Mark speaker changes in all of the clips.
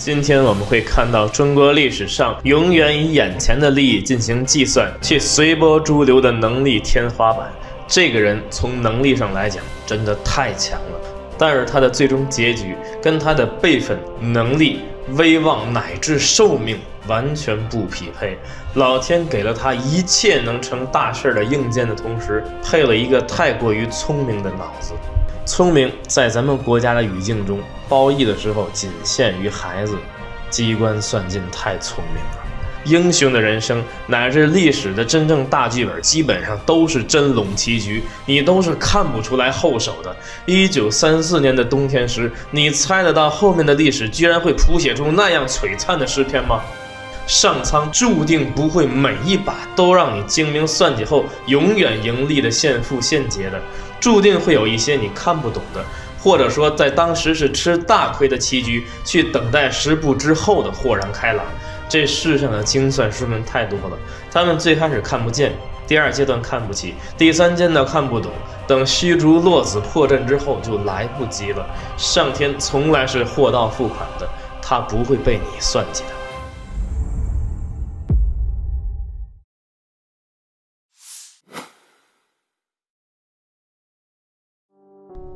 Speaker 1: 今天我们会看到中国历史上永远以眼前的利益进行计算，却随波逐流的能力天花板。这个人从能力上来讲，真的太强了，但是他的最终结局跟他的辈分、能力、威望乃至寿命完全不匹配。老天给了他一切能成大事的硬件的同时，配了一个太过于聪明的脑子。聪明在咱们国家的语境中，褒义的时候仅限于孩子。机关算尽太聪明了。英雄的人生乃至历史的真正大剧本，基本上都是真龙棋局，你都是看不出来后手的。一九三四年的冬天时，你猜得到后面的历史居然会谱写出那样璀璨的诗篇吗？上苍注定不会每一把都让你精明算计后永远盈利的现富现劫的，注定会有一些你看不懂的，或者说在当时是吃大亏的棋局，去等待十步之后的豁然开朗。这世上的精算师们太多了，他们最开始看不见，第二阶段看不起，第三阶段看不懂，等虚竹落子破阵之后就来不及了。上天从来是货到付款的，他不会被你算计的。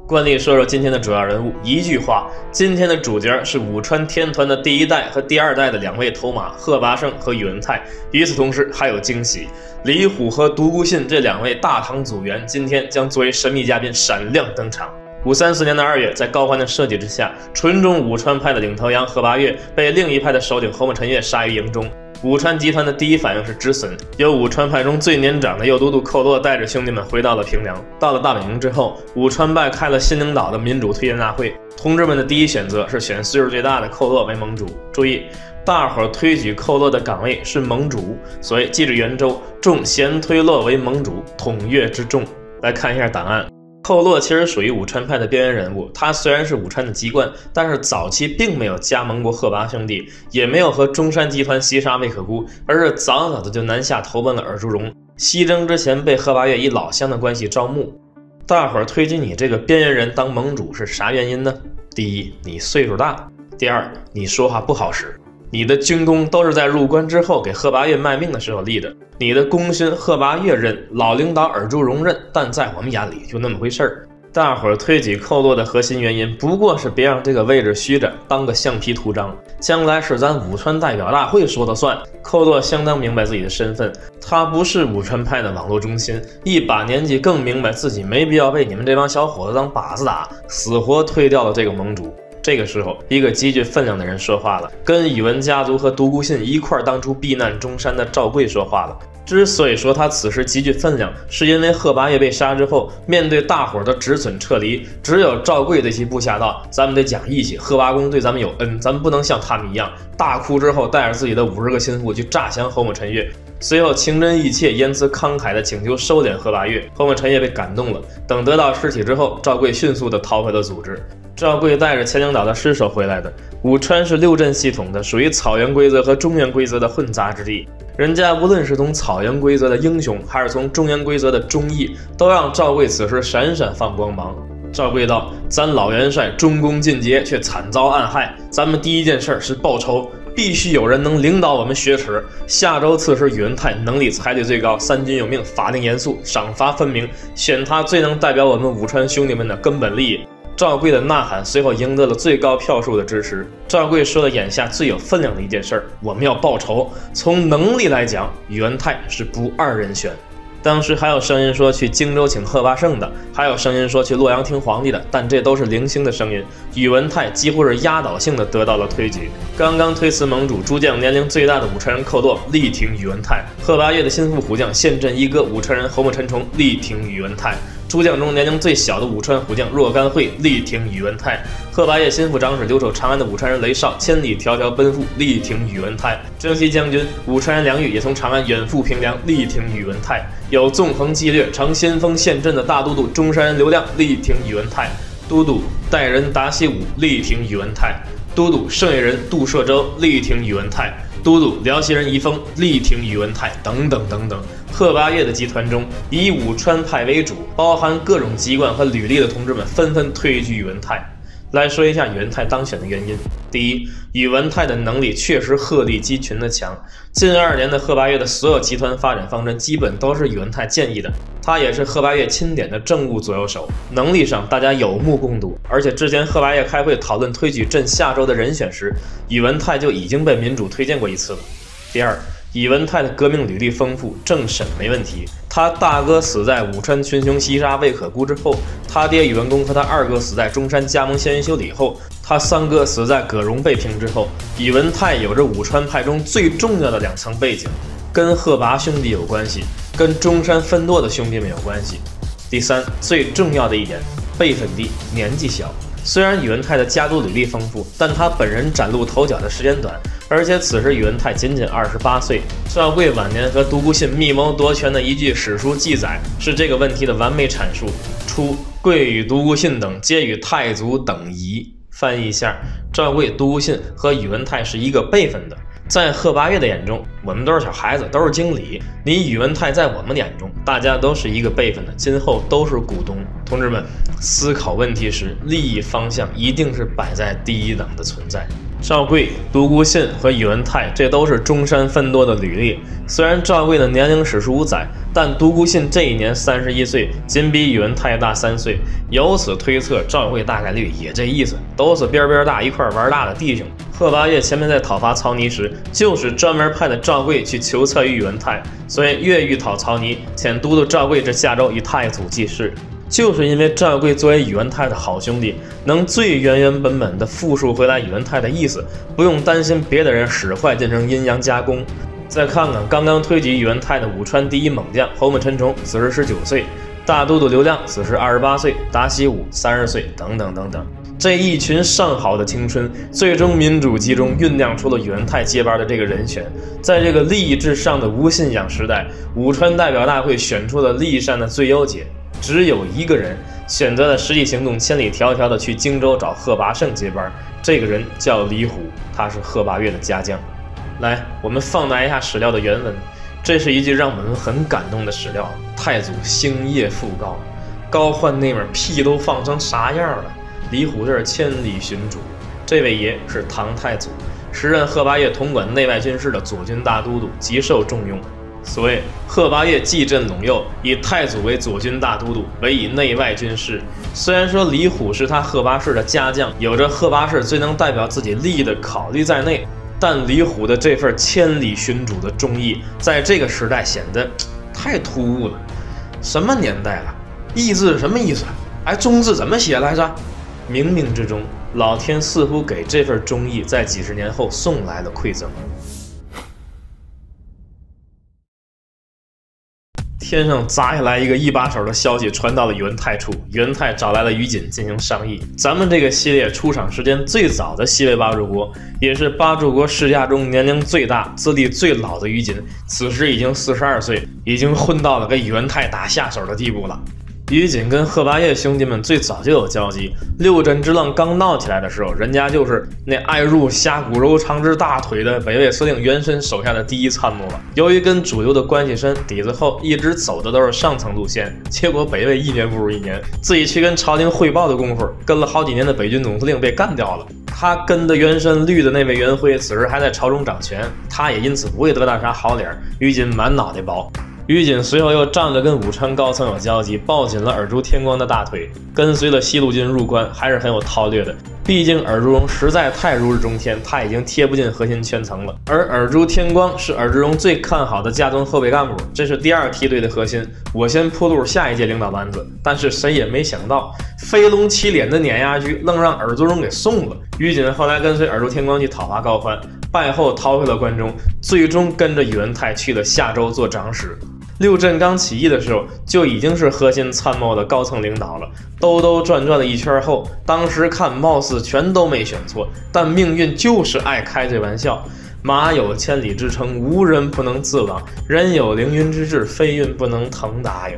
Speaker 1: 惯例说说今天的主要人物，一句话，今天的主角是武川天团的第一代和第二代的两位头马贺拔胜和宇文泰。与此同时，还有惊喜，李虎和独孤信这两位大唐组员今天将作为神秘嘉宾闪亮登场。五三四年的二月，在高欢的设计之下，纯种武川派的领头羊贺拔岳被另一派的首领侯茂陈月杀于营中。武川集团的第一反应是止损，由武川派中最年长的右都督寇洛带着兄弟们回到了平凉。到了大本营之后，武川派开了新领导的民主推荐大会，同志们的第一选择是选岁数最大的寇洛为盟主。注意，大伙推举寇洛的岗位是盟主，所以记着元州众贤推洛为盟主，统越之众。来看一下档案。寇洛其实属于武川派的边缘人物，他虽然是武川的籍贯，但是早期并没有加盟过鹤拔兄弟，也没有和中山集团西杀魏可孤，而是早早的就南下投奔了尔朱荣。西征之前被贺拔岳以老乡的关系招募。大伙儿推举你这个边缘人当盟主是啥原因呢？第一，你岁数大；第二，你说话不好使。你的军功都是在入关之后给贺拔岳卖命的时候立的。你的功勋贺拔岳认，老领导尔朱荣认，但在我们眼里就那么回事儿。大伙儿推举寇洛的核心原因，不过是别让这个位置虚着，当个橡皮图章。将来是咱武川代表大会说了算。寇洛相当明白自己的身份，他不是武川派的网络中心，一把年纪更明白自己没必要被你们这帮小伙子当靶子打，死活推掉了这个盟主。这个时候，一个极具分量的人说话了，跟宇文家族和独孤信一块当初避难中山的赵贵说话了。之所以说他此时极具分量，是因为贺拔岳被杀之后，面对大伙的止损撤离，只有赵贵这些部下道：“咱们得讲义气，贺拔公对咱们有恩，咱们不能像他们一样。”大哭之后，带着自己的五十个心腹去诈降侯某陈月，随后情真意切、言辞慷慨的请求收敛贺拔岳。侯某陈月被感动了，等得到尸体之后，赵贵迅速的逃回了组织。赵贵带着前领导的尸首回来的。武川是六镇系统的，属于草原规则和中原规则的混杂之地。人家无论是从草原规则的英雄，还是从中原规则的忠义，都让赵贵此时闪闪放光芒。赵贵道：“咱老元帅忠功尽竭，却惨遭暗害。咱们第一件事是报仇，必须有人能领导我们雪耻。下周刺史宇文泰能力才力最高，三军有命，法令严肃，赏罚分明，选他最能代表我们武川兄弟们的根本利益。”赵贵的呐喊随后赢得了最高票数的支持。赵贵说了眼下最有分量的一件事儿：我们要报仇。从能力来讲，宇文泰是不二人选。当时还有声音说去荆州请贺拔胜的，还有声音说去洛阳听皇帝的，但这都是零星的声音。宇文泰几乎是压倒性的得到了推举。刚刚推辞盟主诸将年龄最大的武川人寇洛力挺宇文泰，贺拔岳的心腹虎将现镇一哥武川人侯茂陈崇力挺宇文泰。诸将中年龄最小的武川虎将若干会力挺宇文泰，贺拔岳心腹长史留守长安的武川人雷少千里迢迢奔赴力挺宇文泰，征西将军武川人梁玉也从长安远赴平凉力挺宇文泰，有纵横激略成先锋陷阵的大都督中山人刘亮力挺宇文泰，都督代人达西武力挺宇文泰，都督胜业人杜摄州力挺宇文泰。都督辽西人遗风力挺宇文泰等等等等，贺八月的集团中以武川派为主，包含各种籍贯和履历的同志们纷纷推举宇文泰。来说一下宇文泰当选的原因。第一，宇文泰的能力确实鹤立鸡群的强。近二年的贺八月的所有集团发展方针，基本都是宇文泰建议的。他也是贺八月钦点的政务左右手，能力上大家有目共睹。而且之前贺八月开会讨论推举镇下周的人选时，宇文泰就已经被民主推荐过一次了。第二。宇文泰的革命履历丰富，政审没问题。他大哥死在武川群雄西杀魏可孤之后，他爹宇文恭和他二哥死在中山加盟仙云修理后，他三哥死在葛荣被平之后。宇文泰有着武川派中最重要的两层背景，跟贺拔兄弟有关系，跟中山分舵的兄弟们有关系。第三，最重要的一点，辈分低，年纪小。虽然宇文泰的家族履历丰富，但他本人崭露头角的时间短，而且此时宇文泰仅仅二十八岁。赵贵晚年和独孤信密谋夺权的一句史书记载，是这个问题的完美阐述。初，贵与独孤信等皆与太祖等疑。翻译一下，赵贵、独孤信和宇文泰是一个辈分的。在贺八月的眼中，我们都是小孩子，都是经理。你宇文泰在我们眼中，大家都是一个辈分的，今后都是股东。同志们，思考问题时，利益方向一定是摆在第一等的存在。赵贵、独孤信和宇文泰，这都是中山分舵的履历。虽然赵贵的年龄史书五载，但独孤信这一年三十一岁，仅比宇文泰大三岁。由此推测，赵贵大概率也这意思，都是边边大一块玩大的弟兄。贺八月前面在讨伐曹泥时，就是专门派的赵贵去求策于宇文泰，所以越狱讨曹泥，遣都督赵贵至下州与太祖济事。就是因为赵贵作为宇文泰的好兄弟，能最原原本本的复述回来宇文泰的意思，不用担心别的人使坏进成阴阳加工。再看看刚刚推举宇文泰的武川第一猛将侯木陈崇，此时十九岁；大都督刘亮此时二十八岁，达西武三十岁，等等等等。这一群上好的青春，最终民主集中酝酿出了宇文泰接班的这个人选。在这个利益至上的无信仰时代，武川代表大会选出了利益上的最优解。只有一个人选择了实际行动，千里迢迢的去荆州找贺拔胜接班。这个人叫李虎，他是贺拔岳的家将。来，我们放大一下史料的原文，这是一句让我们很感动的史料。太祖星夜复告，高欢那边屁都放成啥样了？李虎这是千里寻主，这位爷是唐太祖，时任贺拔岳统管内外军事的左军大都督，极受重用。所谓贺拔岳继镇陇右，以太祖为左军大都督，委以内外军事。虽然说李虎是他贺拔氏的家将，有着贺拔氏最能代表自己利益的考虑在内，但李虎的这份千里寻主的忠义，在这个时代显得太突兀了。什么年代了？义字什么意思？哎，忠字怎么写来着？冥冥之中，老天似乎给这份忠义在几十年后送来了馈赠。先生砸下来一个一把手的消息传到了宇文泰处，宇文泰找来了于锦进行商议。咱们这个系列出场时间最早的西魏八柱国，也是八柱国世家中年龄最大、资历最老的于锦，此时已经四十二岁，已经混到了给宇文泰打下手的地步了。于锦跟贺拔岳兄弟们最早就有交集。六镇之乱刚闹起来的时候，人家就是那爱入虾骨柔长之大腿的北魏司令袁深手下的第一参谋了。由于跟主流的关系深、底子厚，一直走的都是上层路线。结果北魏一年不如一年，自己去跟朝廷汇报的功夫，跟了好几年的北军总司令被干掉了。他跟的袁深绿的那位袁辉，此时还在朝中掌权，他也因此不会得到啥好脸。于锦满脑袋包。于锦随后又仗着跟武川高层有交集，抱紧了尔朱天光的大腿，跟随了西路军入关，还是很有韬略的。毕竟尔朱荣实在太如日中天，他已经贴不进核心圈层了。而尔朱天光是尔朱荣最看好的家中后备干部，这是第二梯队的核心。我先铺路下一届领导班子，但是谁也没想到，飞龙起脸的碾压局愣让尔朱荣给送了。于锦后来跟随尔朱天光去讨伐高欢，败后逃回了关中，最终跟着宇文泰去了夏州做长史。六镇刚起义的时候，就已经是核心参谋的高层领导了。兜兜转转了一圈后，当时看貌似全都没选错，但命运就是爱开这玩笑。马有千里之称，无人不能自往；人有凌云之志，非运不能腾达呀。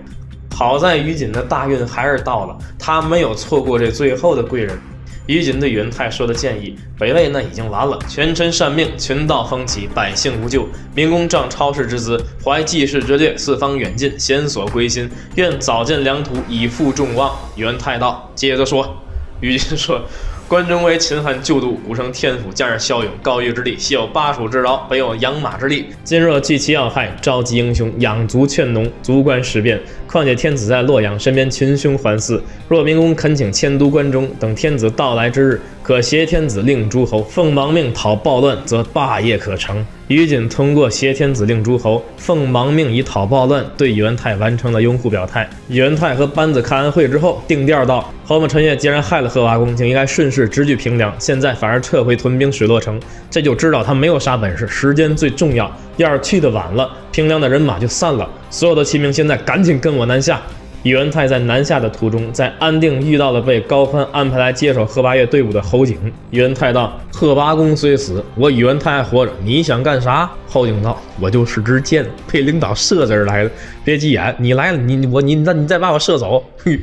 Speaker 1: 好在于锦的大运还是到了，他没有错过这最后的贵人。于锦对宇文泰说的建议：北魏那已经完了，权臣善命，群盗横起，百姓无救。明公仗超世之资，怀济世之略，四方远近，险所归心，愿早建良图，以负众望。宇文泰道：接着说。于锦说：关中为秦汉旧都，古称天府，将士骁勇，高于之地，西有巴蜀之饶，北有养马之力。今若聚其要害，召集英雄，养卒劝农，足观时变。况且天子在洛阳，身边群雄环伺。若明公恳请迁都关中，等天子到来之日，可挟天子令诸侯，奉王命讨暴乱，则霸业可成。于禁通过挟天子令诸侯，奉王命以讨暴乱，对宇文泰完成了拥护表态。宇文泰和班子开完会之后，定调道：侯某陈越既然害了贺华公，就应该顺势直取平凉，现在反而撤回屯兵水洛城，这就知道他没有啥本事。时间最重要，要是去的晚了，平凉的人马就散了。所有的骑兵现在赶紧跟我南下。宇文泰在南下的途中，在安定遇到了被高欢安排来接手贺拔岳队伍的侯景。宇文泰道：“贺拔公虽死，我宇文泰还活着，你想干啥？”侯景道：“我就是支箭，被领导射这儿来的。别急眼，你来了，你我你那你再把我射走。哼，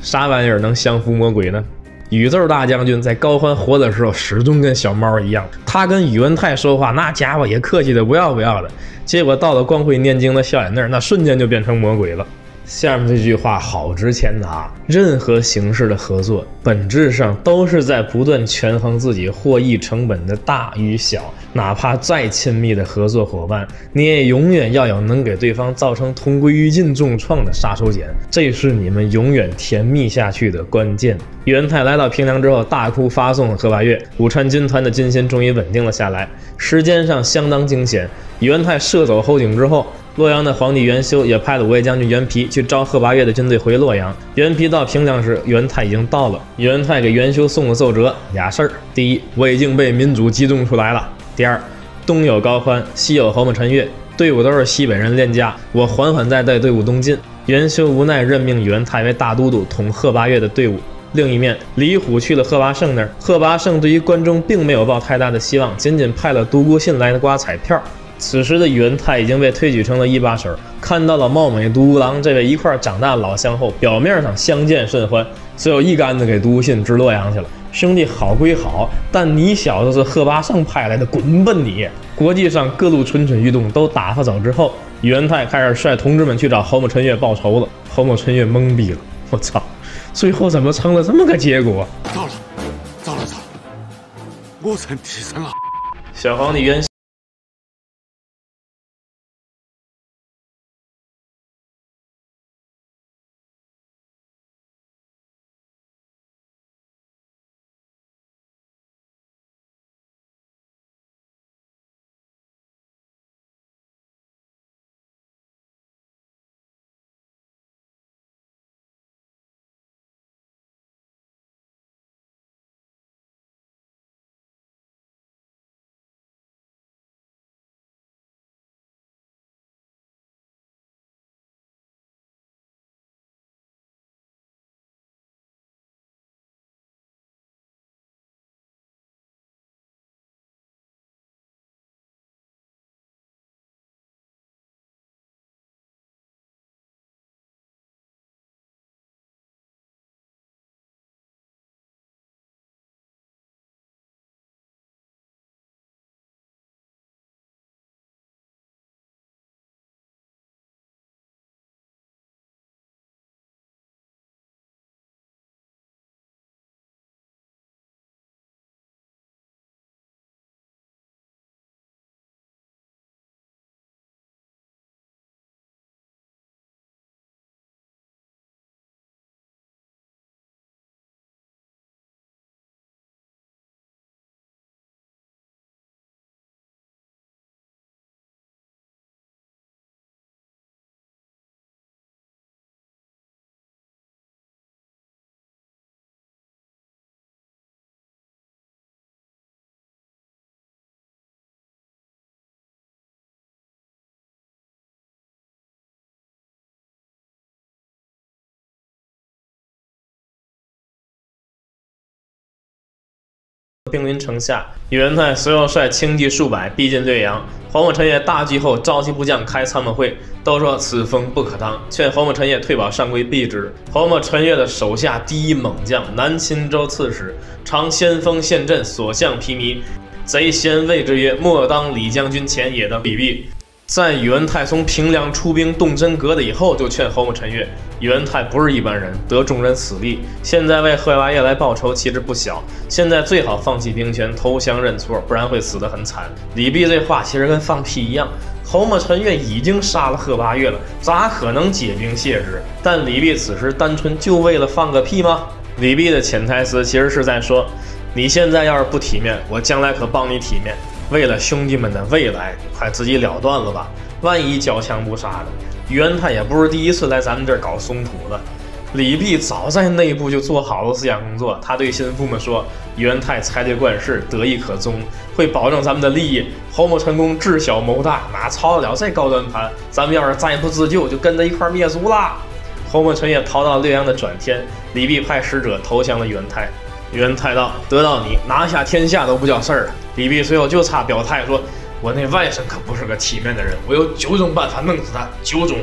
Speaker 1: 啥玩意儿能降服魔鬼呢？”宇宙大将军在高欢活的时候，始终跟小猫一样。他跟宇文泰说话，那家伙也客气的不要不要的。结果到了光辉念经的笑脸那儿，那瞬间就变成魔鬼了。下面这句话好值钱呐！任何形式的合作，本质上都是在不断权衡自己获益成本的大与小。哪怕再亲密的合作伙伴，你也永远要有能给对方造成同归于尽重创的杀手锏，这是你们永远甜蜜下去的关键。宇文泰来到平凉之后，大哭发送了贺拔岳，武川军团的军心终于稳定了下来。时间上相当惊险。宇文泰射走后景之后。洛阳的皇帝元修也派了五位将军元皮去招贺拔岳的军队回洛阳。元皮到平凉时，元泰已经到了。元泰给元修送了奏折，俩事儿：第一，我已经被民主集中出来了；第二，东有高欢，西有侯某陈越，队伍都是西北人练家，我缓缓在带队伍东进。元修无奈任命宇文泰为大都督，统贺拔岳的队伍。另一面，李虎去了贺拔胜那儿，贺拔胜对于关中并没有抱太大的希望，仅仅派了独孤信来刮彩票。此时的宇文泰已经被推举成了一把手，看到了貌美独孤狼这位一块长大的老乡后，表面上相见甚欢，随后一竿子给独孤信支洛阳去了。兄弟好归好，但你小子是贺拔胜派来的，滚吧你！国际上各路蠢蠢欲动，都打发走之后，宇文泰开始率同志们去找侯某春月报仇了。侯某春月懵逼了，我操，最后怎么成了这么个结果？
Speaker 2: 糟了，糟了糟了，我成替身了。
Speaker 1: 小皇帝元。兵临城下，宇文泰随后率轻骑数百逼近略阳。黄某陈也大惧后，召集部将开参谋会，都说此风不可当，劝黄某陈也退保上归避之。黄某陈也的手下第一猛将，南秦州刺史，常先锋陷阵，所向披靡。贼先谓之曰：“莫当李将军前也。”的比喻。在宇文泰从平凉出兵动真格的以后，就劝侯木陈月，宇文泰不是一般人，得众人死力，现在为贺拔业来报仇，其实不小。现在最好放弃兵权，投降认错，不然会死得很惨。李泌这话其实跟放屁一样。侯木陈月已经杀了贺拔月了，咋可能解兵谢之？但李泌此时单纯就为了放个屁吗？李泌的潜台词其实是在说，你现在要是不体面，我将来可帮你体面。为了兄弟们的未来，快自己了断了吧！万一交枪不杀的，宇文泰也不是第一次来咱们这儿搞松土了。李泌早在内部就做好了思想工作，他对心腹们说：“元泰才略冠世，德意可宗，会保证咱们的利益。侯某成功智小谋大，哪操得了这高端盘？咱们要是再不自救，就跟他一块灭族啦！”侯某成也逃到略阳的转天，李泌派使者投降了元泰。元太道：“得到你拿下天下都不叫事儿了。”李泌随后就差表态说：“我那外甥可不是个体面的人，我有九种办法弄死他。九种。”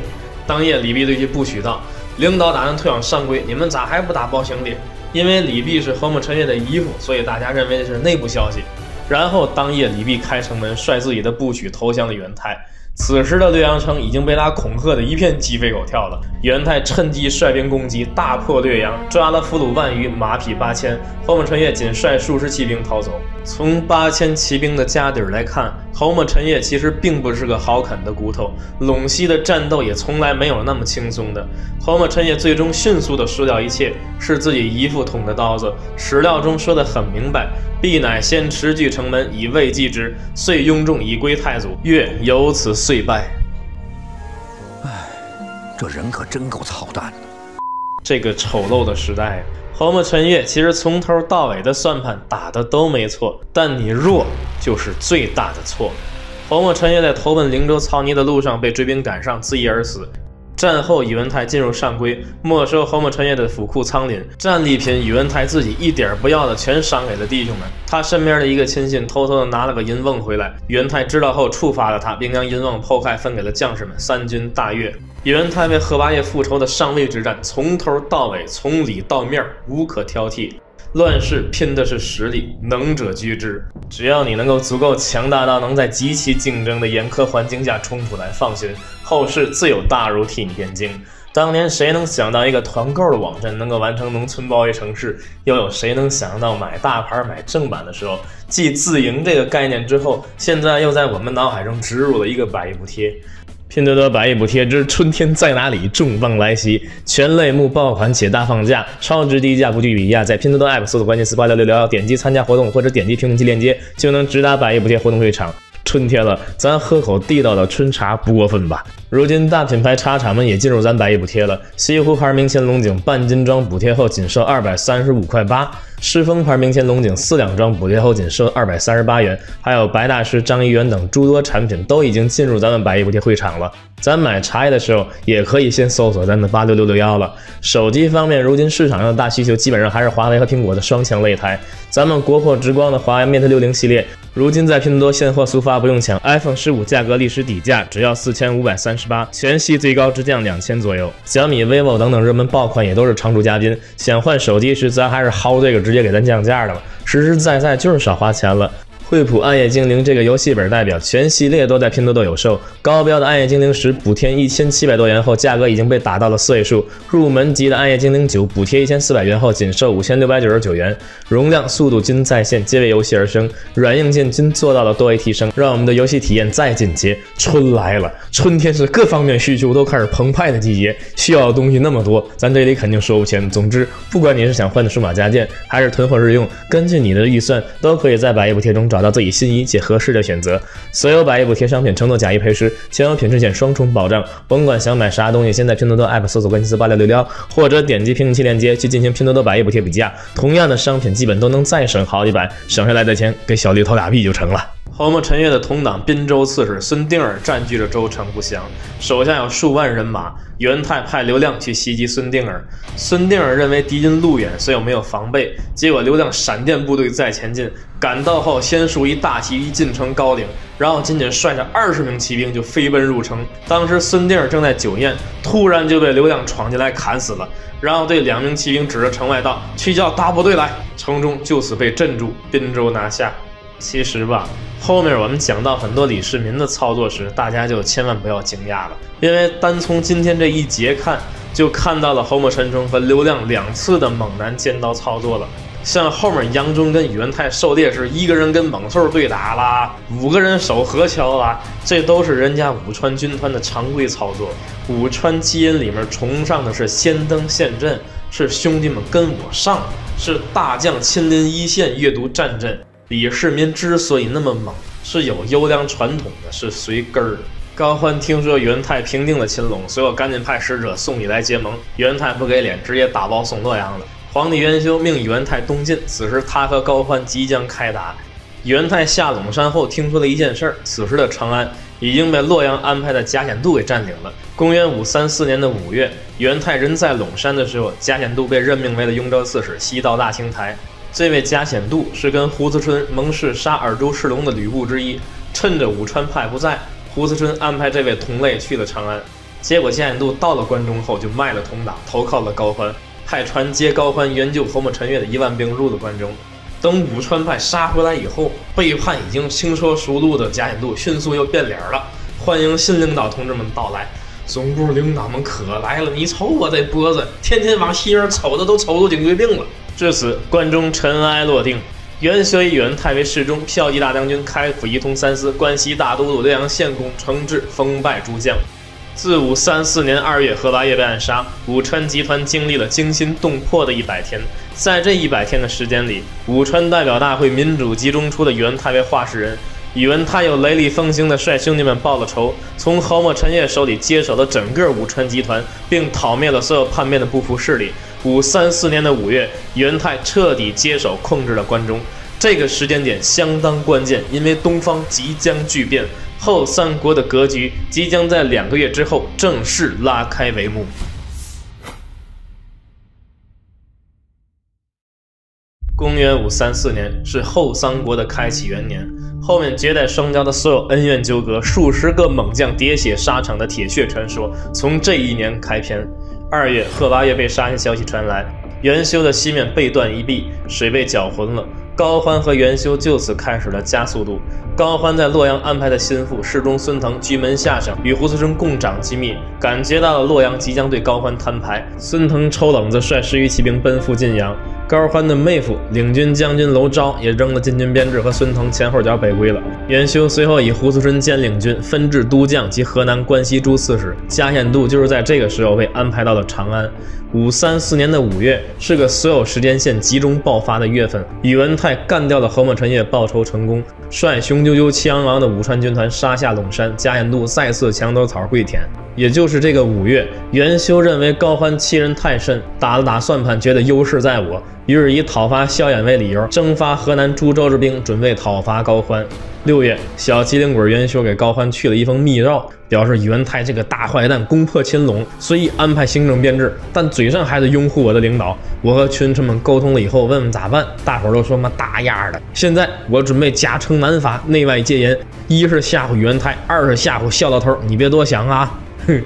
Speaker 1: 当夜，李泌对其部许道：“领导打算退往上归，你们咋还不打包行李？”因为李泌是何木陈月的姨父，所以大家认为这是内部消息。然后当夜，李泌开城门，率自己的部曲投降了宇文泰。此时的略阳城已经被他恐吓的一片鸡飞狗跳了。元太趁机率兵攻击，大破略阳，抓了俘虏万余，马匹八千。侯木陈月仅率数十骑兵逃走。从八千骑兵的家底儿来看，侯木陈月其实并不是个好啃的骨头。陇西的战斗也从来没有那么轻松的。侯木陈月最终迅速的输掉一切，是自己姨父捅的刀子。史料中说的很明白。必乃先持据城门以慰藉之，遂拥众以归太祖。越由此遂败。
Speaker 2: 唉，这人可真够操蛋的。
Speaker 1: 这个丑陋的时代，侯木陈月其实从头到尾的算盘打的都没错，但你弱就是最大的错。侯木陈月在投奔灵州曹尼的路上被追兵赶上，自缢而死。战后，宇文泰进入上归，没收侯莫陈月的府库仓廪，战利品宇文泰自己一点不要的，全赏给了弟兄们。他身边的一个亲信偷偷的拿了个银瓮回来，宇文泰知道后处罚了他，并将银瓮剖开分给了将士们。三军大悦。宇文泰为贺拔业复仇的上位之战，从头到尾，从里到面无可挑剔。乱世拼的是实力，能者居之。只要你能够足够强大到能在极其竞争的严苛环境下冲出来，放心，后世自有大儒替你辩经。当年谁能想到一个团购的网站能够完成农村包围城市？又有谁能想到买大牌、买正版的时候，继自营这个概念之后，现在又在我们脑海中植入了一个百亿补贴？拼多多百亿补贴之春天在哪里？重磅来袭！全类目爆款且大放价，超值低价不惧比价。在拼多多 App 搜索关键词“八六六六”，点击参加活动或者点击评论区链接，就能直达百亿补贴活动会场。春天了，咱喝口地道的春茶不过分吧？如今大品牌茶厂们也进入咱百亿补贴了。西湖牌明前龙井半斤装补贴后仅售二百三十五块八，狮峰牌明前龙井四两装补贴后仅剩二百三十八元。还有白大师、张一元等诸多产品都已经进入咱们百亿补贴会场了。咱买茶叶的时候也可以先搜索咱的八六六六幺了。手机方面，如今市场上的大需求基本上还是华为和苹果的双强擂台。咱们国货直光的华为 Mate 六零系列。如今在拼多多现货速发不用抢，iPhone 十五价格历史底价只要四千五百三十十八，全系最高直降两千左右。小米、vivo 等等热门爆款也都是常驻嘉宾。想换手机时，咱还是薅这个直接给咱降价的吧，实实在在就是少花钱了。惠普暗夜精灵这个游戏本代表，全系列都在拼多多有售。高标的暗夜精灵十补贴一千七百多元后，价格已经被打到了四位数。入门级的暗夜精灵九补贴一千四百元后，仅售五千六百九十九元。容量、速度均在线，皆为游戏而生，软硬件均做到了多维提升，让我们的游戏体验再进阶。春来了，春天是各方面需求都开始澎湃的季节，需要的东西那么多，咱这里肯定说不全。总之，不管你是想换的数码家电，还是囤货日用，根据你的预算，都可以在百亿补贴中找。到自己心仪且合适的选择，所有百亿补贴商品承诺假一赔十，全有品质险双重保障。甭管想买啥东西，先在拼多多 App 搜索关键词八六六幺，或者点击评论区链接去进行拼多多百亿补贴比价，同样的商品基本都能再省好几百，省下来的钱给小丽投俩币就成了。侯木陈月的同党滨州刺史孙定儿占据着州城不降，手下有数万人马。元泰派刘亮去袭击孙定儿，孙定儿认为敌军路远，所以没有防备。结果刘亮闪电部队再前进，赶到后先竖一大旗，一进城高岭，然后仅仅率着二十名骑兵就飞奔入城。当时孙定正在酒宴，突然就被刘亮闯进来砍死了。然后对两名骑兵指着城外道：“去叫大部队来！”城中就此被镇住，滨州拿下。其实吧，后面我们讲到很多李世民的操作时，大家就千万不要惊讶了，因为单从今天这一节看，就看到了侯莫陈冲和刘亮两次的猛男尖刀操作了。像后面杨忠跟宇文泰狩猎时，一个人跟猛兽对打啦，五个人守河桥啦，这都是人家武川军团的常规操作。武川基因里面崇尚的是先登陷阵，是兄弟们跟我上，是大将亲临一线阅读战阵。李世民之所以那么猛，是有优良传统的，是随根儿。高欢听说宇文泰平定了秦陇，随后赶紧派使者送礼来结盟。宇文泰不给脸，直接打包送洛阳了。皇帝元修命宇文泰东进，此时他和高欢即将开打。宇文泰下陇山后，听说了一件事儿：此时的长安已经被洛阳安排的贾显度给占领了。公元五三四年的五月，宇文泰人在陇山的时候，贾显度被任命为了雍州刺史，西到大清台。这位贾显度是跟胡思春盟誓杀尔朱世龙的吕布之一。趁着武川派不在，胡思春安排这位同类去了长安。结果贾显度到了关中后，就卖了同党，投靠了高欢。派船接高欢援救侯莫陈月的一万兵入了关中。等武川派杀回来以后，背叛已经轻车熟路的贾显度迅速又变脸了，欢迎新领导同志们到来。总部领导们可来了，你瞅我这脖子，天天往西边瞅的都瞅出颈椎病了。至此，关中尘埃落定。元修以宇文泰为侍中，骠骑大将军，开府仪同三司，关西大都督，洛阳县公，承制封拜诸将。自五三四年二月，何八月被暗杀，武川集团经历了惊心动魄的一百天。在这一百天的时间里，武川代表大会民主集中出的宇文泰为话事人。宇文泰又雷厉风行的率兄弟们报了仇，从侯莫陈岳手里接手了整个武川集团，并讨灭了所有叛变的不服势力。五三四年的五月，宇文泰彻底接手控制了关中。这个时间点相当关键，因为东方即将巨变。后三国的格局即将在两个月之后正式拉开帷幕。公元五三四年是后三国的开启元年，后面绝代双骄的所有恩怨纠葛，数十个猛将喋血沙场的铁血传说，从这一年开篇。二月，贺拔岳被杀的消息传来，元修的西面被断一臂，水被搅浑了。高欢和元修就此开始了加速度。高欢在洛阳安排的心腹侍中孙腾居门下省，与胡思春共掌机密，感觉到了洛阳即将对高欢摊牌。孙腾抽冷子，率十余骑兵奔赴晋阳。高欢的妹夫领军将军娄昭也扔了禁军编制，和孙腾前后脚北归了。元修随后以胡思春兼领军，分至都将及河南、关西诸刺史。嘉彦度就是在这个时候被安排到了长安。五三四年的五月是个所有时间线集中爆发的月份。宇文泰干掉了侯莫陈也，报仇成功，率雄赳赳气昂昂的武川军团杀下陇山。嘉彦度再次墙头草跪舔。也就是这个五月，元修认为高欢欺人太甚，打了打算盘，觉得优势在我，于是以讨伐萧衍为理由，征发河南诸州之兵，准备讨伐高欢。六月，小机灵鬼元修给高欢去了一封密诏，表示宇文泰这个大坏蛋攻破秦陇，随意安排行政编制，但嘴上还得拥护我的领导。我和群臣们沟通了以后，问问咋办，大伙儿都说嘛大样的。现在我准备加称南伐，内外戒严，一是吓唬宇文泰，二是吓唬萧老头，你别多想啊。哼，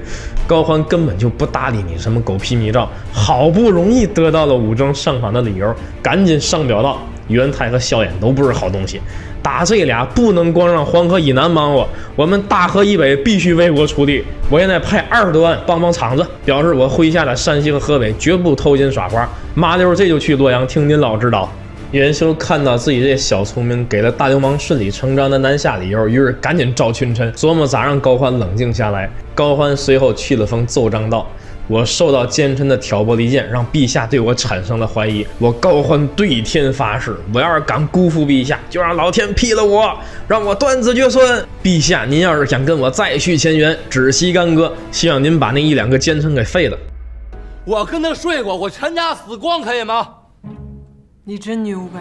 Speaker 1: 高欢根本就不搭理你什么狗屁密诏，好不容易得到了武征上访的理由，赶紧上表道：元太和萧衍都不是好东西，打这俩不能光让黄河以南忙活，我们大河以北必须为国出力。我现在派二十多万帮帮场子，表示我麾下的山西和河北绝不偷奸耍滑。麻溜这就去洛阳听您老指导。元修看到自己这小聪明给了大流氓顺理成章的南下理由，于是赶紧召群臣琢磨咋让高欢冷静下来。高欢随后去了封奏章，道：“我受到奸臣的挑拨离间，让陛下对我产生了怀疑。我高欢对天发誓，我要是敢辜负陛下，就让老天劈了我，让我断子绝孙。陛下，您要是想跟我再续前缘，只惜干戈，希望您把那一两个奸臣给废了。
Speaker 3: 我跟他睡过，我全家死光可以吗？”
Speaker 4: 你真牛掰！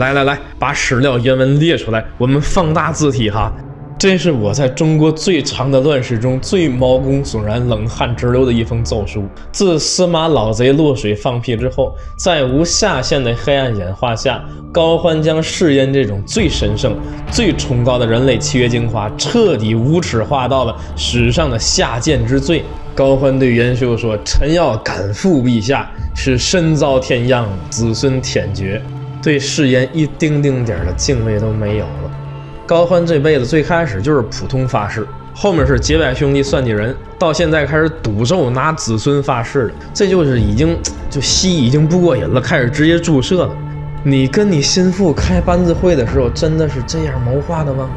Speaker 1: 来来来，把史料原文列出来，我们放大字体哈。这是我在中国最长的乱世中最毛骨悚然、冷汗直流的一封奏书。自司马老贼落水放屁之后，在无下限的黑暗演化下，高欢将誓言这种最神圣、最崇高的人类契约精华彻底无耻化到了史上的下贱之最。高欢对元修说：“臣要赶赴陛下，是身遭天殃，子孙忝绝。”对誓言一丁丁点儿的敬畏都没有了。高欢这辈子最开始就是普通发誓，后面是结拜兄弟算计人，到现在开始赌咒拿子孙发誓了，这就是已经就戏已经不过瘾了，开始直接注射了。你跟你心腹开班子会的时候，真的是这样谋划的吗？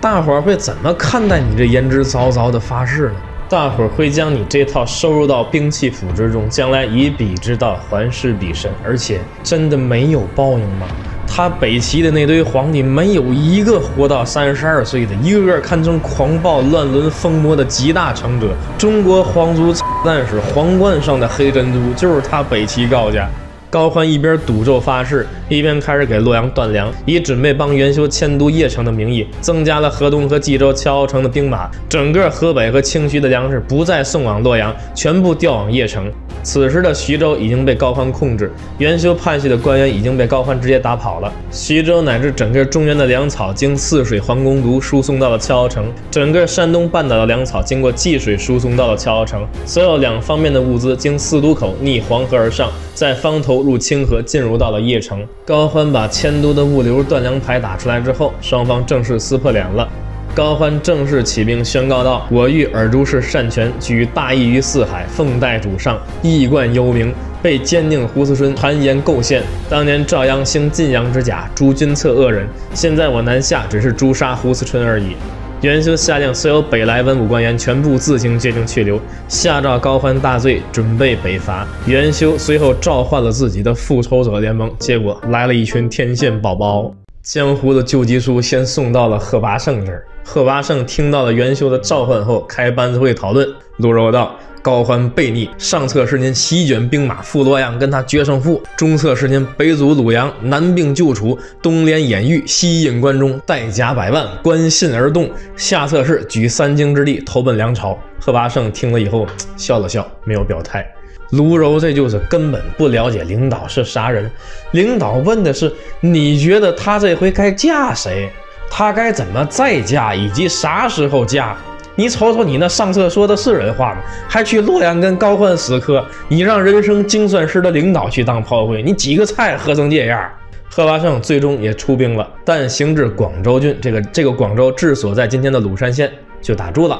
Speaker 1: 大伙儿会怎么看待你这言之凿凿的发誓呢？大伙儿会将你这套收入到兵器谱之中，将来以彼之道还施彼身，而且真的没有报应吗？他北齐的那堆皇帝没有一个活到三十二岁的，一个个堪称狂暴乱伦疯魔的集大成者。中国皇族但是皇冠上的黑珍珠就是他北齐高家。高欢一边赌咒发誓，一边开始给洛阳断粮，以准备帮元修迁都邺城的名义，增加了河东和冀州、乔敖城的兵马。整个河北和清徐的粮食不再送往洛阳，全部调往邺城。此时的徐州已经被高欢控制，元修派系的官员已经被高欢直接打跑了。徐州乃至整个中原的粮草经泗水黄公渎输送到了乔敖城，整个山东半岛的粮草经过济水输送到了乔敖城，所有两方面的物资经四渡口逆黄河而上，在方头入清河，进入到了邺城。高欢把迁都的物流断粮牌打出来之后，双方正式撕破脸了。高欢正式起兵，宣告道：“我欲尔朱氏擅权，举大义于四海，奉代主上，义贯幽冥。被奸佞胡思春谗言构陷，当年赵鞅兴晋阳之甲，诛君策恶人。现在我南下，只是诛杀胡思春而已。”元修下令所有北来文武官员全部自行决定去留，下诏高欢大罪，准备北伐。元修随后召唤了自己的复仇者联盟，结果来了一群天线宝宝。江湖的救急书先送到了贺拔胜这儿。贺拔胜听到了元修的召唤后，开班子会讨论。陆柔道：“高欢悖逆，上策是您席卷兵马赴洛阳，跟他决胜负；中策是您北阻鲁阳，南并旧楚，东连兖豫，西引关中，带甲百万，关信而动；下策是举三京之力，投奔梁朝。”贺拔胜听了以后笑了笑，没有表态。卢柔这就是根本不了解领导是啥人，领导问的是你觉得他这回该嫁谁，他该怎么再嫁，以及啥时候嫁。你瞅瞅你那上策说的是人话吗？还去洛阳跟高欢死磕，你让人生精算师的领导去当炮灰，你几个菜喝成这样？贺拔胜最终也出兵了，但行至广州郡，这个这个广州治所在今天的鲁山县，就打住了。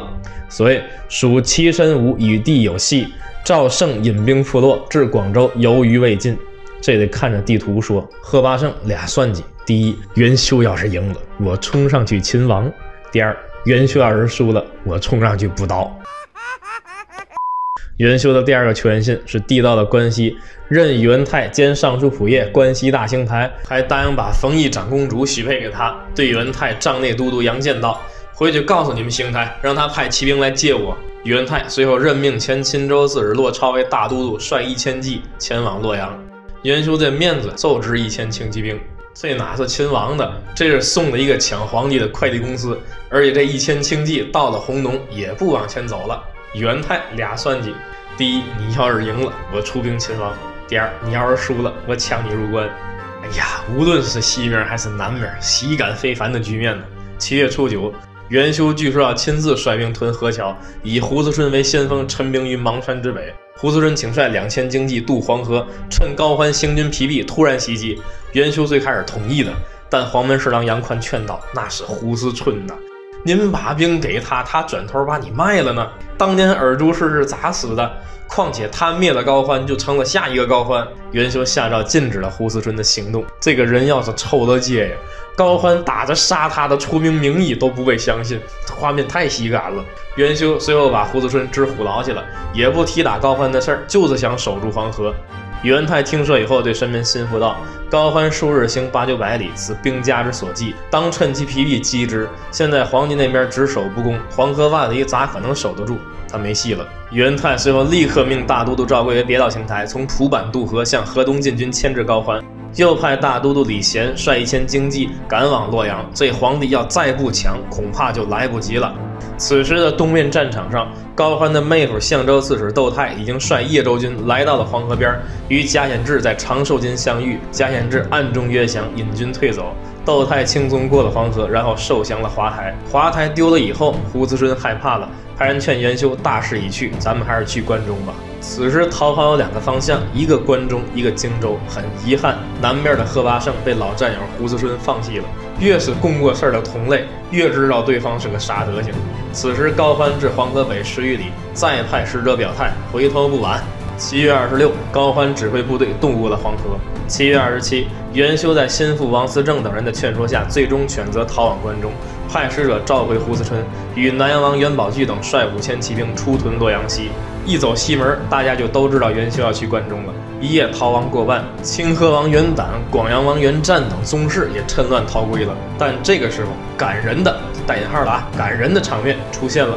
Speaker 1: 所以属其身无与地有隙。赵胜引兵复洛，至广州犹豫未尽。这得看着地图说。贺拔胜俩算计：第一，元修要是赢了，我冲上去擒王；第二，元修要是输了，我冲上去补刀。元修的第二个求援信是地道的关西，任宇文泰兼尚书仆射，关西大兴台，还答应把冯异长公主许配给他。对宇文泰帐内都督杨建道：“回去告诉你们兴台，让他派骑兵来接我。”宇文泰随后任命前钦州刺史骆超为大都督，率一千骑前往洛阳。元修这面子奏支一千轻骑兵，这哪是亲王的？这是送的一个抢皇帝的快递公司。而且这一千轻骑到了红农也不往前走了。元泰俩算计：第一，你要是赢了，我出兵亲王；第二，你要是输了，我抢你入关。哎呀，无论是西面还是南面，喜感非凡的局面呢。七月初九。元修据说要亲自率兵屯河桥，以胡思春为先锋，陈兵于邙山之北。胡思春请率两千精骑渡黄河，趁高欢行军疲弊，突然袭击。元修最开始同意的，但黄门侍郎杨宽劝道：“那是胡思春呐，您把兵给他，他转头把你卖了呢。当年尔朱氏是咋死的？况且他灭了高欢，就成了下一个高欢。”元修下诏禁止了胡思春的行动。这个人要是抽了街呀！高欢打着杀他的出名名义都不被相信，画面太喜感了。元修随后把胡子春支虎牢去了，也不提打高欢的事儿，就是想守住黄河。宇文泰听说以后，对身边心腹道：“高欢数日行八九百里，此兵家之所忌，当趁其疲弊击之。现在黄帝那边只守不攻，黄河万里，咋可能守得住？他没戏了。”宇文泰随后立刻命大都督赵贵为别到邢台，从蒲坂渡河，向河东进军，牵制高欢。又派大都督李贤率一千精骑赶往洛阳。这皇帝要再不抢，恐怕就来不及了。此时的东面战场上，高欢的妹夫相州刺史窦泰已经率叶州军来到了黄河边，与贾显志在长寿津相遇。贾显志暗中约降，引军退走。窦太轻松过了黄河，然后受降了华台。华台丢了以后，胡子春害怕了，派人劝元修：“大势已去，咱们还是去关中吧。”此时逃跑有两个方向，一个关中，一个荆州。很遗憾，南边的贺拔胜被老战友胡子春放弃了。越是共过事儿的同类，越知道对方是个啥德行。此时高欢至黄河北十余里，再派使者表态，回头不晚。七月二十六，高欢指挥部队渡过了黄河。七月二十七，元修在心腹王思政等人的劝说下，最终选择逃往关中，派使者召回胡思春，与南阳王元宝炬等率五千骑兵出屯洛阳西。一走西门，大家就都知道元修要去关中了。一夜逃亡过万，清河王元胆、广阳王元战等宗室也趁乱逃归了。但这个时候，感人的带引号的啊，感人的场面出现了。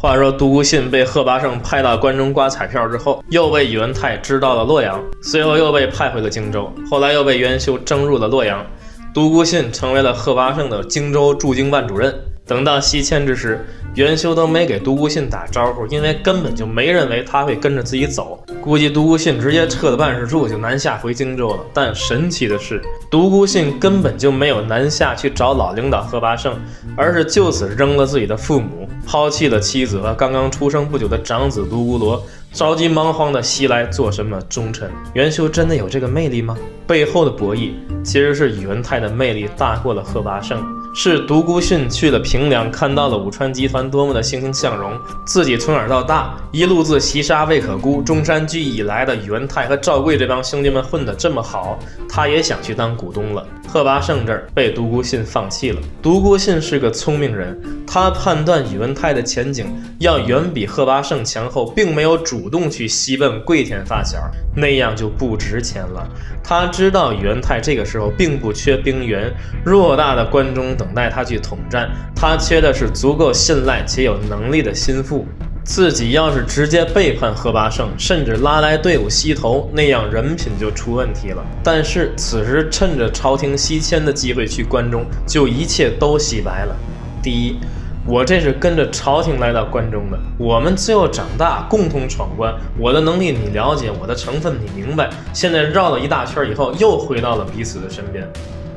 Speaker 1: 话说独孤信被贺八胜派到关中刮彩票之后，又被宇文泰支到了洛阳，随后又被派回了荆州，后来又被元修征入了洛阳。独孤信成为了贺八胜的荆州驻京办主任。等到西迁之时，元修都没给独孤信打招呼，因为根本就没认为他会跟着自己走。估计独孤信直接撤了办事处就南下回荆州了。但神奇的是，独孤信根本就没有南下去找老领导贺拔胜，而是就此扔了自己的父母，抛弃了妻子和刚刚出生不久的长子独孤罗，着急忙慌的西来做什么忠臣？元修真的有这个魅力吗？背后的博弈其实是宇文泰的魅力大过了贺拔胜。是独孤信去了平凉，看到了武川集团多么的欣欣向荣，自己从小到大一路自袭杀未可孤，中山居以来的宇文泰和赵贵这帮兄弟们混得这么好，他也想去当股东了。贺拔胜这儿被独孤信放弃了。独孤信是个聪明人，他判断宇文泰的前景要远比贺拔胜强后，并没有主动去西奔桂田发小，那样就不值钱了。他知道宇文泰这个时候并不缺兵源，偌大的关中。等待他去统战，他缺的是足够信赖且有能力的心腹。自己要是直接背叛贺八胜，甚至拉来队伍吸投，那样人品就出问题了。但是此时趁着朝廷西迁的机会去关中，就一切都洗白了。第一，我这是跟着朝廷来到关中的，我们最后长大，共同闯关。我的能力你了解，我的成分你明白。现在绕了一大圈以后，又回到了彼此的身边。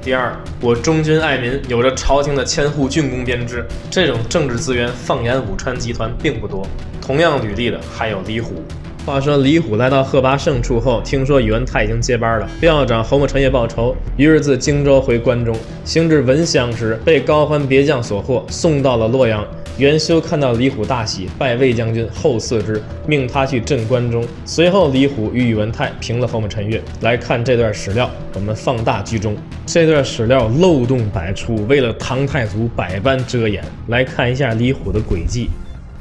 Speaker 1: 第二，我忠君爱民，有着朝廷的千户郡公编制，这种政治资源放眼武川集团并不多。同样履历的还有李虎。话说李虎来到贺拔胜处后，听说宇文泰已经接班了，便要找侯莫陈月报仇，于是自荆州回关中，行至闻香时，被高欢别将所获，送到了洛阳。元修看到李虎大喜，拜魏将军，后赐之，命他去镇关中。随后，李虎与宇文泰平了侯莫陈月。来看这段史料，我们放大居中。这段史料漏洞百出，为了唐太祖百般遮掩。来看一下李虎的诡计。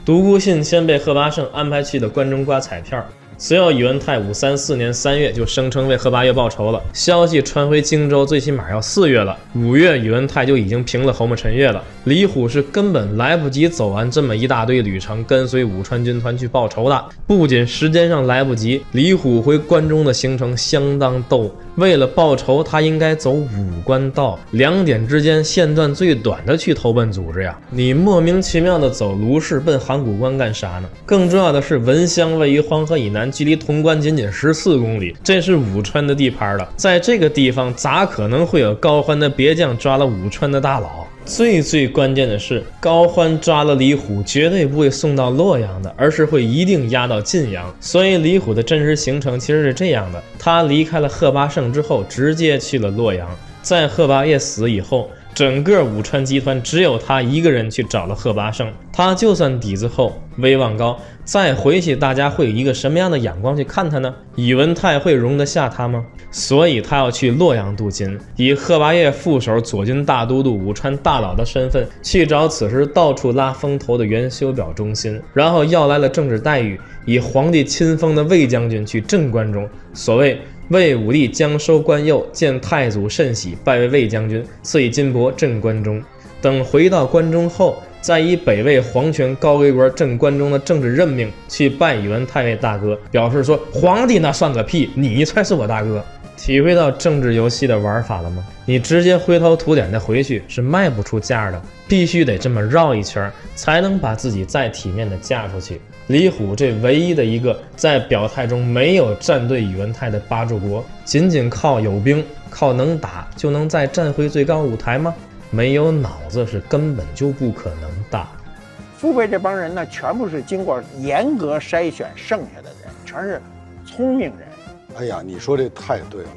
Speaker 1: 独孤信先被贺拔胜安排去的关中刮彩票，随后宇文泰五三四年三月就声称为贺拔岳报仇了。消息传回荆州，最起码要四月了。五月，宇文泰就已经平了侯木陈月了。李虎是根本来不及走完这么一大堆旅程，跟随武川军团去报仇的。不仅时间上来不及，李虎回关中的行程相当逗。为了报仇，他应该走武关道，两点之间线段最短的去投奔组织呀！你莫名其妙的走卢氏奔函谷关干啥呢？更重要的是，闻香位于黄河以南，距离潼关仅仅十四公里，这是武川的地盘了。在这个地方，咋可能会有高欢的别将抓了武川的大佬？最最关键的是，高欢抓了李虎，绝对不会送到洛阳的，而是会一定押到晋阳。所以李虎的真实行程其实是这样的：他离开了贺八胜之后，直接去了洛阳。在贺八业死以后。整个武川集团只有他一个人去找了贺八胜，他就算底子厚、威望高，再回去大家会以一个什么样的眼光去看他呢？宇文泰会容得下他吗？所以他要去洛阳镀金，以贺拔业副手、左军大都督、武川大佬的身份去找此时到处拉风头的元修表忠心，然后要来了政治待遇，以皇帝亲封的魏将军去镇关中，所谓。魏武帝将收关右，见太祖甚喜，拜为魏将军，赐以金帛镇关中。等回到关中后，再以北魏皇权高规官镇关中的政治任命去拜宇文泰为大哥，表示说皇帝那算个屁，你才是我大哥。体会到政治游戏的玩法了吗？你直接灰头土脸的回去是卖不出价的，必须得这么绕一圈，才能把自己再体面的嫁出去。李虎这唯一的一个在表态中没有站队宇文泰的八柱国，仅仅靠有兵、靠能打就能再站回最高舞台吗？没有脑子是根本就不可能的。
Speaker 5: 父辈这帮人呢，全部是经过严格筛选剩下的人，全是聪明人。
Speaker 6: 哎呀，你说这太对了。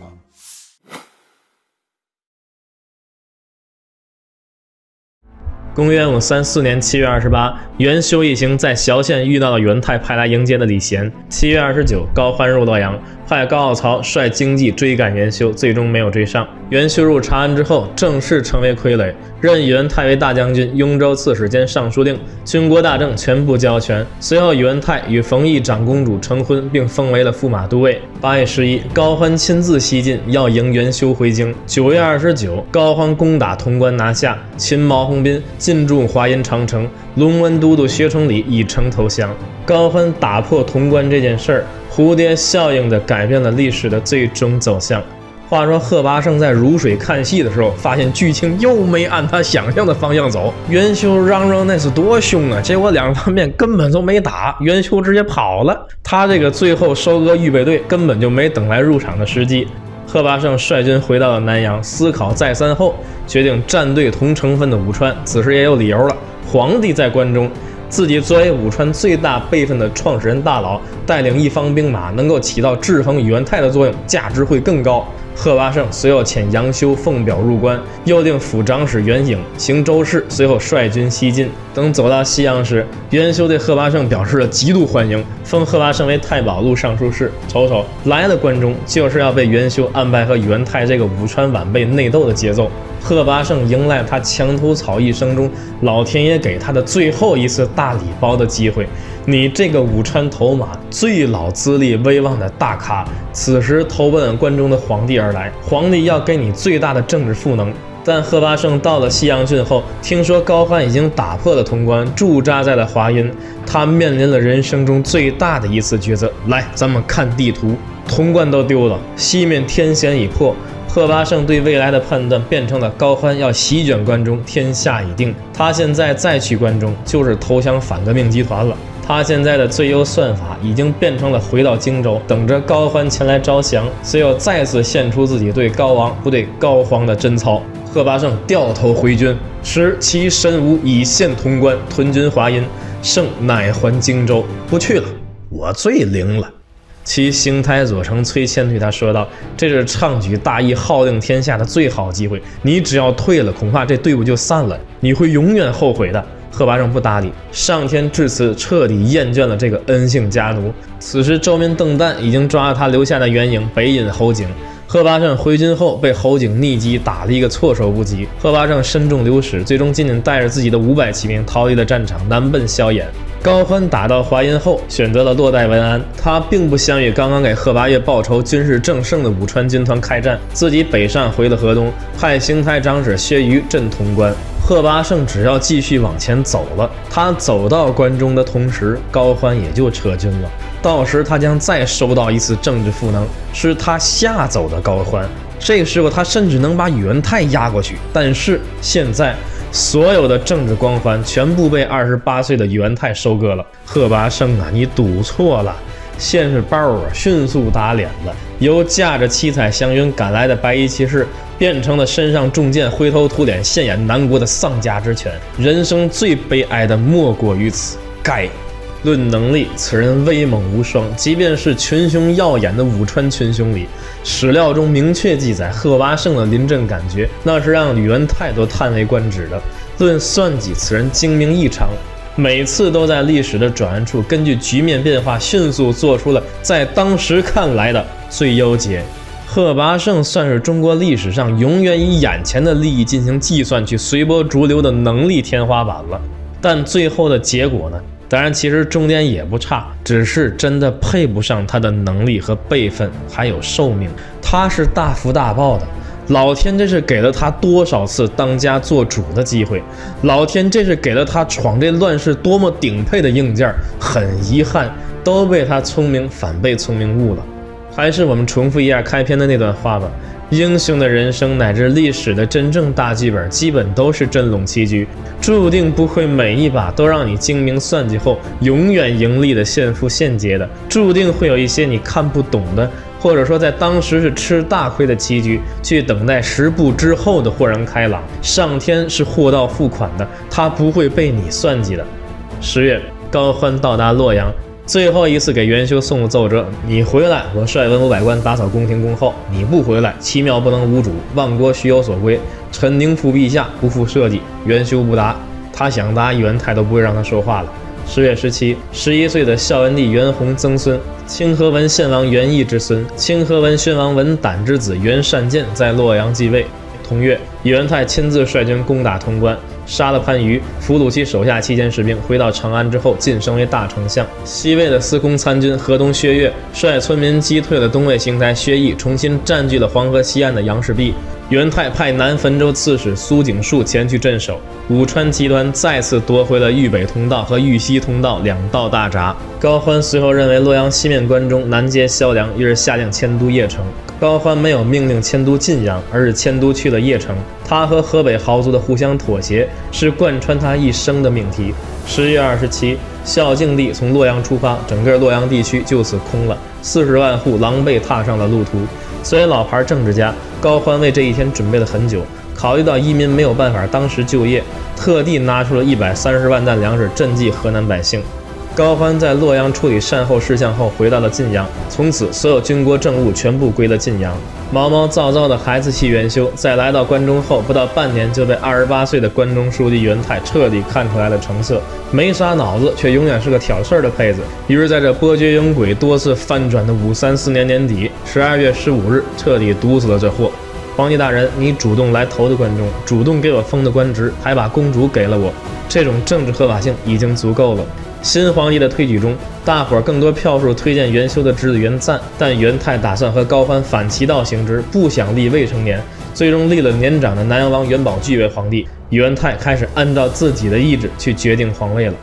Speaker 1: 公元五三四年七月二十八，元修一行在萧县遇到了宇文泰派来迎接的李贤。七月二十九，高欢入洛阳，派高傲曹率精骑追赶元修，最终没有追上。元修入长安之后，正式成为傀儡。任宇文泰为大将军、雍州刺史兼尚书令，军国大政全部交权。随后，宇文泰与冯异长公主成婚，并封为了驸马都尉。八月十一，高欢亲自西进，要迎元修回京。九月二十九，高欢攻打潼关，拿下。秦毛鸿宾进驻华阴长城，龙文都督薛崇礼以城投降。高欢打破潼关这件事儿，蝴蝶效应的改变了历史的最终走向。话说贺拔胜在如水看戏的时候，发现剧情又没按他想象的方向走。元修嚷嚷那是多凶啊！结果两方面根本就没打，元修直接跑了。他这个最后收割预备队根本就没等来入场的时机。贺拔胜率军回到了南阳，思考再三后，决定站队同成分的武川。此时也有理由了，皇帝在关中，自己作为武川最大辈分的创始人大佬，带领一方兵马，能够起到制衡宇文泰的作用，价值会更高。贺拔胜随后遣杨修奉表入关，又令府长史袁颖行州事，随后率军西进。等走到西阳时，袁修对贺拔胜表示了极度欢迎，封贺拔胜为太保路尚书事。瞅瞅，来了关中就是要被袁修安排和宇文泰这个武川晚辈内斗的节奏。贺拔胜迎来他墙头草一生中老天爷给他的最后一次大礼包的机会。你这个武川头马最老资历威望的大咖，此时投奔关中的皇帝而来，皇帝要给你最大的政治赋能。但贺拔胜到了西阳郡后，听说高欢已经打破了潼关，驻扎在了华阴，他面临了人生中最大的一次抉择。来，咱们看地图，潼关都丢了，西面天险已破。贺拔胜对未来的判断变成了高欢要席卷关中，天下已定。他现在再去关中，就是投降反革命集团了。他现在的最优算法已经变成了回到荆州，等着高欢前来招降，随后再次献出自己对高王不对高皇的贞操。贺拔胜掉头回军，使其神武以献潼关，屯军华阴，胜乃还荆州，不去了，我最灵了。其邢台左丞崔谦对他说道：“这是畅举大义、号令天下的最好机会，你只要退了，恐怕这队伍就散了，你会永远后悔的。”贺拔胜不搭理，上天至此彻底厌倦了这个恩姓家奴。此时周民邓旦已经抓了他留下的援营北引侯景。贺拔胜回军后被侯景逆击打了一个措手不及，贺拔胜身中流矢，最终仅仅带着自己的五百骑兵逃离了战场，南奔萧衍。高欢打到华阴后，选择了落袋为安。他并不想与刚刚给贺拔岳报仇、军事正盛的武川军团开战，自己北上回了河东，派邢台长史薛余镇潼关。贺拔胜只要继续往前走了，他走到关中的同时，高欢也就撤军了。到时他将再收到一次政治赋能，是他吓走的高欢。这个时候他甚至能把宇文泰压过去。但是现在，所有的政治光环全部被二十八岁的元太收割了。贺拔胜啊，你赌错了！现世报啊，迅速打脸了。由驾着七彩祥云赶来的白衣骑士。变成了身上中箭、灰头土脸、现眼南国的丧家之犬。人生最悲哀的莫过于此。该，论能力，此人威猛无双。即便是群雄耀眼的武川群雄里，史料中明确记载，贺拔胜的临阵感觉，那是让宇文泰都叹为观止的。论算计，此人精明异常，每次都在历史的转弯处，根据局面变化，迅速做出了在当时看来的最优解。贺拔胜算是中国历史上永远以眼前的利益进行计算、去随波逐流的能力天花板了。但最后的结果呢？当然，其实中间也不差，只是真的配不上他的能力和辈分，还有寿命。他是大福大报的，老天这是给了他多少次当家做主的机会？老天这是给了他闯这乱世多么顶配的硬件？很遗憾，都被他聪明反被聪明误了。还是我们重复一下开篇的那段话吧。英雄的人生乃至历史的真正大剧本，基本都是真龙棋局，注定不会每一把都让你精明算计后永远盈利的现付现结的，注定会有一些你看不懂的，或者说在当时是吃大亏的棋局，去等待十步之后的豁然开朗。上天是货到付款的，他不会被你算计的。十月，高欢到达洛阳。最后一次给元修送奏折，你回来，我率文武百官打扫宫廷宫后；你不回来，七庙不能无主，万国须有所归。臣宁负陛下，不负社稷。元修不答，他想答，元泰都不会让他说话了。十月十七，十一岁的孝文帝元宏曾孙，清河文献王元义之孙，清河文宣王文胆之子元善见在洛阳继位。同月，元泰亲自率军攻打潼关。杀了番禺，俘虏其手下七千士兵，回到长安之后晋升为大丞相。西魏的司空参军河东薛岳率村民击退了东魏邢台薛毅，重新占据了黄河西岸的杨氏壁。元泰派南汾州刺史苏景树前去镇守，武川集团再次夺回了豫北通道和豫西通道两道大闸。高欢随后认为洛阳西面关中南接萧梁，于是下令迁都邺城。高欢没有命令迁都晋阳，而是迁都去了邺城。他和河北豪族的互相妥协，是贯穿他一生的命题。十月二十七，孝敬帝从洛阳出发，整个洛阳地区就此空了，四十万户狼狈踏上了路途。作为老牌政治家，高欢为这一天准备了很久。考虑到移民没有办法当时就业，特地拿出了一百三十万担粮食赈济河南百姓。高欢在洛阳处理善后事项后，回到了晋阳。从此，所有军国政务全部归了晋阳。毛毛躁躁的孩子气元修，在来到关中后，不到半年就被二十八岁的关中书记元泰彻底看出来了成色。没啥脑子，却永远是个挑事儿的胚子。于是，在这波谲云诡、多次翻转的五三四年年底，十二月十五日，彻底毒死了这货。皇帝大人，你主动来投的关中，主动给我封的官职，还把公主给了我，这种政治合法性已经足够了。新皇帝的推举中，大伙儿更多票数推荐元修的侄子元赞，但元泰打算和高欢反其道行之，不想立未成年，最终立了年长的南阳王元宝炬为皇帝。元泰开始按照自己的意志去决定皇位了。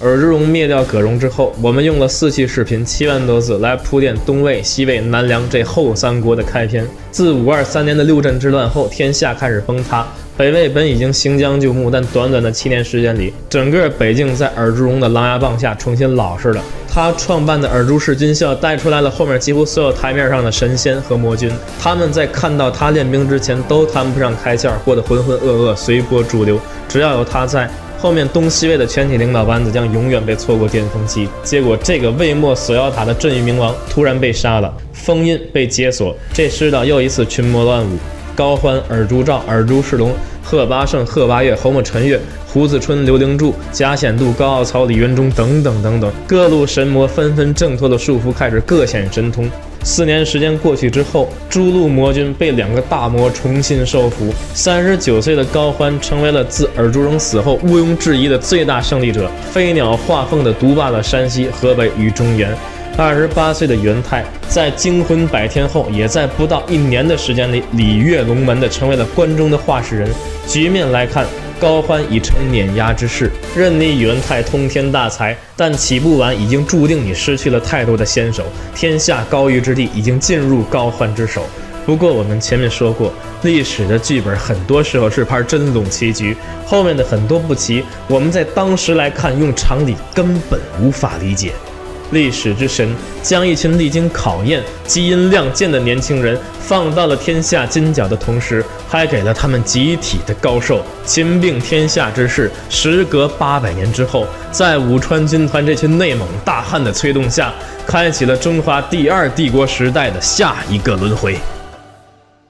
Speaker 1: 尔之荣灭掉葛荣之后，我们用了四期视频七万多字来铺垫东魏、西魏、南梁这后三国的开篇。自五二三年的六镇之乱后，天下开始崩塌。北魏本已经行将就木，但短短的七年时间里，整个北境在尔朱荣的狼牙棒下重新老实了。他创办的尔朱氏军校带出来了后面几乎所有台面上的神仙和魔君，他们在看到他练兵之前都谈不上开窍，过得浑浑噩噩，随波逐流。只要有他在，后面东西魏的全体领导班子将永远被错过巅峰期。结果，这个魏末锁妖塔的镇域冥王突然被杀了，封印被解锁，这世道又一次群魔乱舞。高欢、尔朱兆、尔朱世龙、贺八胜、贺八月、侯莫陈月、胡子春、刘灵柱、贾显度、高傲曹、李元忠等等等等，各路神魔纷纷挣脱了束缚，开始各显神通。四年时间过去之后，诸路魔君被两个大魔重新收服。三十九岁的高欢成为了自尔朱荣死后毋庸置疑的最大胜利者，飞鸟画凤的独霸了山西、河北与中原。二十八岁的元泰在惊魂百天后，也在不到一年的时间里礼跃龙门的成为了关中的话事人。局面来看，高欢已成碾压之势，任你元泰通天大才，但起步晚已经注定你失去了太多的先手，天下高于之地已经进入高欢之手。不过我们前面说过，历史的剧本很多时候是盘真龙棋局，后面的很多不齐，我们在当时来看，用常理根本无法理解。历史之神将一群历经考验、基因亮剑的年轻人放到了天下金角的同时，还给了他们集体的高寿。秦并天下之势，时隔八百年之后，在武川军团这群内蒙大汉的催动下，开启了中华第二帝国时代的下一个轮回。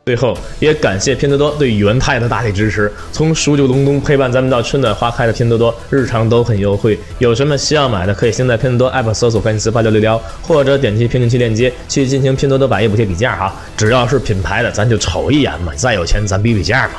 Speaker 1: 最后，也感谢拼多多对元泰的大力支持。从数九隆冬陪伴咱们到春暖花开的拼多多，日常都很优惠。有什么需要买的，可以先在拼多多 app 搜索关键词八六六幺，或者点击评论区链接去进行拼多多百亿补贴比价哈。只要是品牌的，咱就瞅一眼嘛。再有钱，咱比比价嘛。